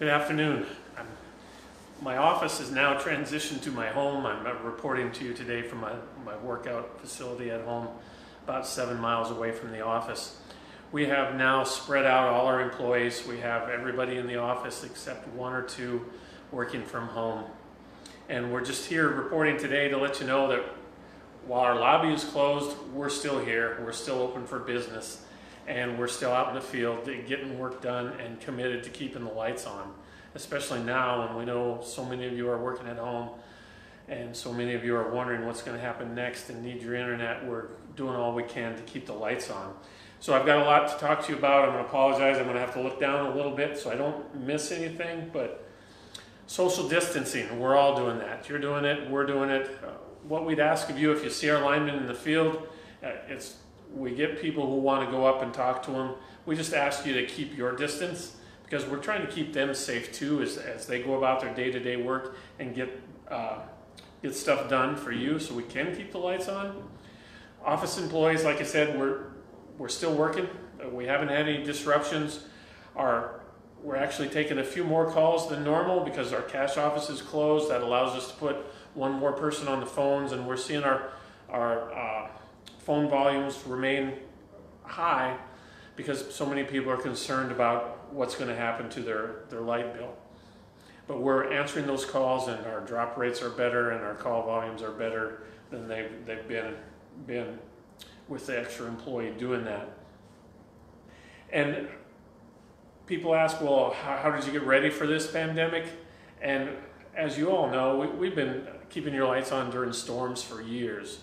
Good afternoon. I'm, my office is now transitioned to my home. I'm reporting to you today from my, my workout facility at home, about seven miles away from the office. We have now spread out all our employees. We have everybody in the office except one or two working from home. And we're just here reporting today to let you know that while our lobby is closed, we're still here. We're still open for business and we're still out in the field getting work done and committed to keeping the lights on, especially now when we know so many of you are working at home and so many of you are wondering what's going to happen next and need your internet. We're doing all we can to keep the lights on. So I've got a lot to talk to you about. I'm going to apologize. I'm going to have to look down a little bit so I don't miss anything, but social distancing, we're all doing that. You're doing it, we're doing it. Uh, what we'd ask of you if you see our linemen in the field, uh, it's we get people who want to go up and talk to them. We just ask you to keep your distance because we're trying to keep them safe too as, as they go about their day-to-day work and get uh, get stuff done for you so we can keep the lights on. Office employees, like I said, we're we're still working. We haven't had any disruptions. Our we're actually taking a few more calls than normal because our cash office is closed. That allows us to put one more person on the phones, and we're seeing our our uh, phone volumes remain high because so many people are concerned about what's going to happen to their, their light bill. But we're answering those calls and our drop rates are better and our call volumes are better than they've, they've been, been with the extra employee doing that. And people ask, well, how, how did you get ready for this pandemic? And as you all know, we, we've been keeping your lights on during storms for years.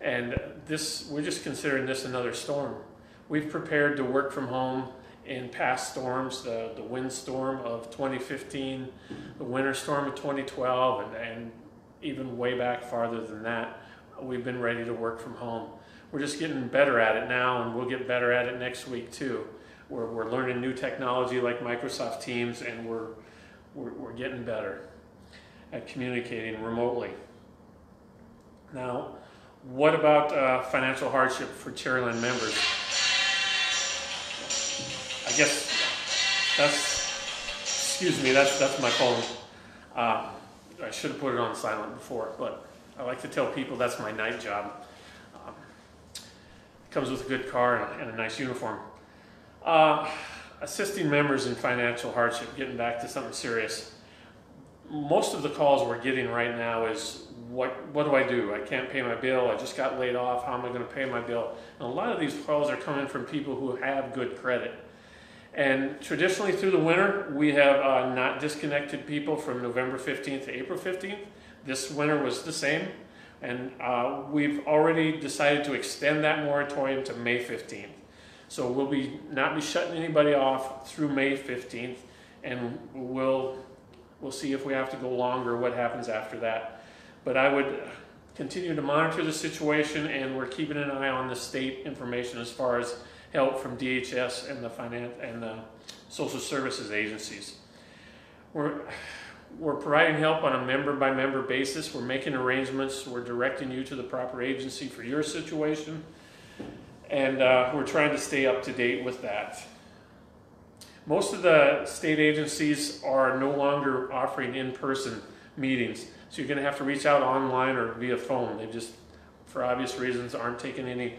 And this, we're just considering this another storm. We've prepared to work from home in past storms, the, the wind storm of 2015, the winter storm of 2012, and, and even way back farther than that. We've been ready to work from home. We're just getting better at it now, and we'll get better at it next week too. We're, we're learning new technology like Microsoft Teams, and we're, we're, we're getting better at communicating remotely. Now, what about uh, financial hardship for Cherryland members? I guess that's, excuse me, that's, that's my phone. Uh, I should have put it on silent before, but I like to tell people that's my night job. Um, comes with a good car and, and a nice uniform. Uh, assisting members in financial hardship, getting back to something serious. Most of the calls we're getting right now is what, what do I do? I can't pay my bill. I just got laid off. How am I going to pay my bill? And a lot of these calls are coming from people who have good credit. And traditionally through the winter, we have uh, not disconnected people from November 15th to April 15th. This winter was the same. And uh, we've already decided to extend that moratorium to May 15th. So we'll be not be shutting anybody off through May 15th. And we'll, we'll see if we have to go longer, what happens after that. But I would continue to monitor the situation and we're keeping an eye on the state information as far as help from DHS and the finance and the social services agencies. We're, we're providing help on a member by member basis. We're making arrangements. We're directing you to the proper agency for your situation. And uh, we're trying to stay up to date with that. Most of the state agencies are no longer offering in-person meetings. So you're going to have to reach out online or via phone. They just, for obvious reasons, aren't taking any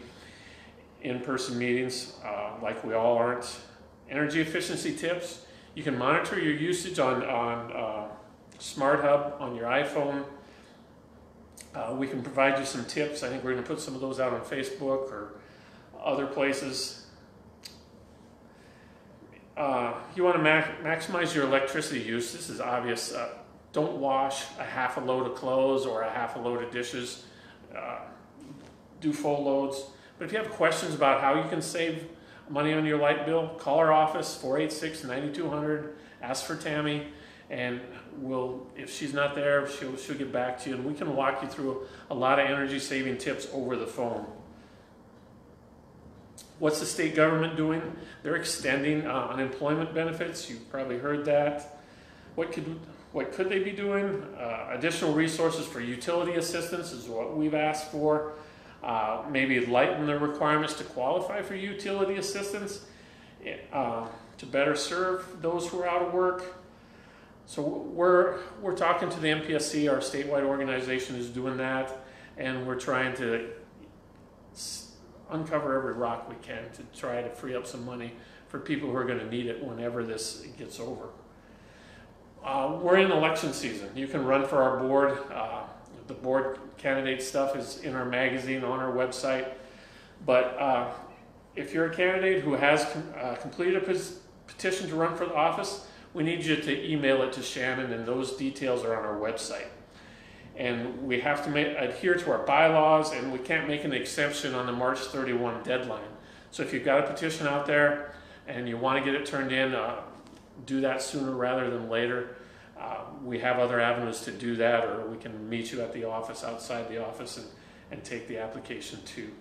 in-person meetings uh, like we all aren't. Energy efficiency tips. You can monitor your usage on, on uh, Smart Hub on your iPhone. Uh, we can provide you some tips. I think we're going to put some of those out on Facebook or other places. Uh, you want to maximize your electricity use. This is obvious. Uh, don't wash a half a load of clothes or a half a load of dishes. Uh, do full loads. But if you have questions about how you can save money on your light bill, call our office, 486-9200, ask for Tammy, and we'll, if she's not there, she'll, she'll get back to you, and we can walk you through a lot of energy saving tips over the phone. What's the state government doing? They're extending uh, unemployment benefits. You've probably heard that. What could what could they be doing? Uh, additional resources for utility assistance is what we've asked for. Uh, maybe lighten the requirements to qualify for utility assistance uh, to better serve those who are out of work. So we're, we're talking to the MPSC, our statewide organization is doing that, and we're trying to uncover every rock we can to try to free up some money for people who are gonna need it whenever this gets over. Uh, we're in election season. You can run for our board. Uh, the board candidate stuff is in our magazine on our website. But uh, if you're a candidate who has com- uh, completed a petition to run for the office, we need you to email it to Shannon, and those details are on our website. And we have to adhere to our bylaws, and we can't make an exception on the March 31 deadline. So if you've got a petition out there and you want to get it turned in, uh, do that sooner rather than later. Uh, we have other avenues to do that, or we can meet you at the office, outside the office, and, and take the application too.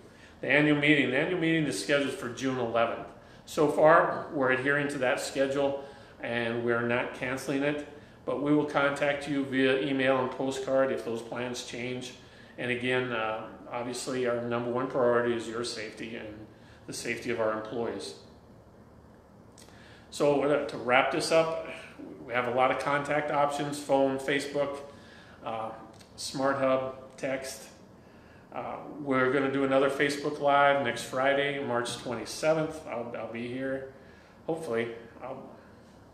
The annual meeting, the annual meeting is scheduled for June 11th. So far, we're adhering to that schedule and we're not canceling it, but we will contact you via email and postcard if those plans change. And again, uh, obviously, our number one priority is your safety and the safety of our employees. So uh, to wrap this up, we have a lot of contact options, phone, Facebook, uh, Smart Hub, text. Uh, we're going to do another Facebook Live next Friday, March 27th. I'll, I'll be here. Hopefully, I'll,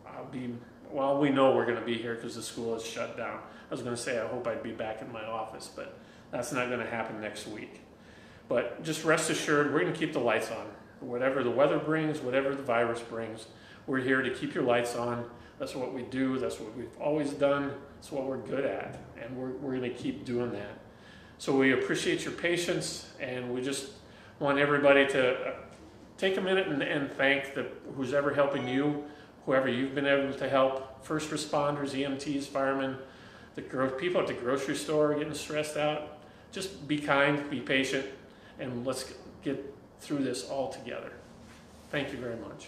I'll be, well, we know we're going to be here because the school is shut down. I was going to say I hope I'd be back in my office, but that's not going to happen next week. But just rest assured, we're going to keep the lights on. Whatever the weather brings, whatever the virus brings, we're here to keep your lights on. That's what we do. That's what we've always done. That's what we're good at. And we're, we're going to keep doing that. So we appreciate your patience and we just want everybody to uh, take a minute and, and thank the, who's ever helping you, whoever you've been able to help, first responders, EMTs, firemen, the people at the grocery store getting stressed out. Just be kind, be patient, and let's get through this all together. Thank you very much.